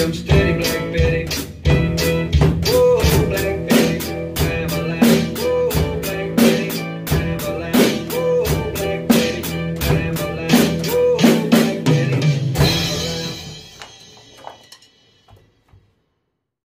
I'm steady.